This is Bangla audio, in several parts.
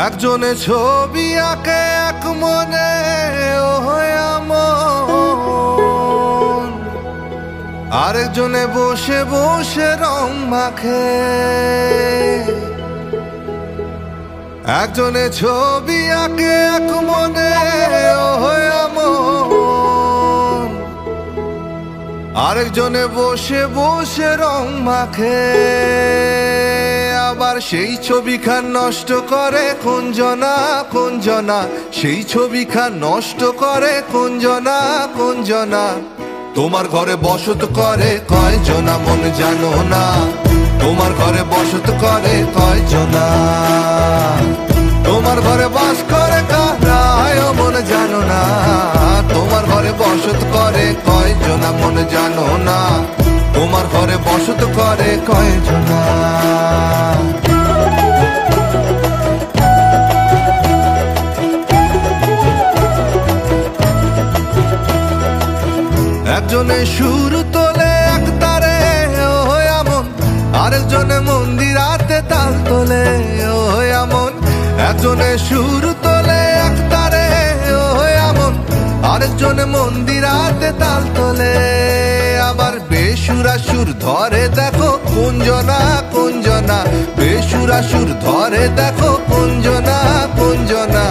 একজনে ছবি আঁকে, এক মনে আরেকজনে বসে বসে রং মাখে। একজনে ছবি আঁকে, এক মনে আরেকজনে বসে বসে রং মাখে। আবার সেই ছবিখান নষ্ট করে কুঞ্জনা কুঞ্জনা। সেই ছবিখান নষ্ট করে কুঞ্জনা কুঞ্জনা। তোমার ঘরে বসত করে কয়জনা মন জানো না। তোমার ঘরে বসত করে কয়জনা। তোমার ঘরে বাস করে কারায় মন জানো না। তোমার ঘরে বসত করে কয়জনা মন জানো না। একজনে সুর তোলে এক তারে, ও এমন আরেকজনে মন্দিরাতে তাল তোলে, ও এমন একজনে সুর তোলে এক তারে, ও এমন আরেকজনে মন্দিরাতে তাল তোলে। আবার বেসুরা সুর ধরে, দেখো কুঞ্জনা কুঞ্জনা। বেসুরা সুর ধরে, দেখো কুঞ্জনা কুঞ্জনা।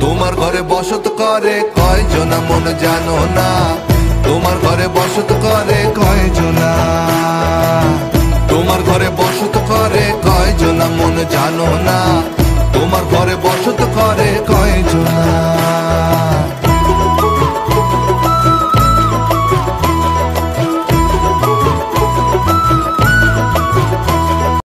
তোমার ঘরে বসত করে কয়জনা মন জানো না। তোমার ঘরে বসত করে কয়জনা তোমার ঘরে বসত করে কয় কয়জনা মন জানো না। তোমার ঘরে বসত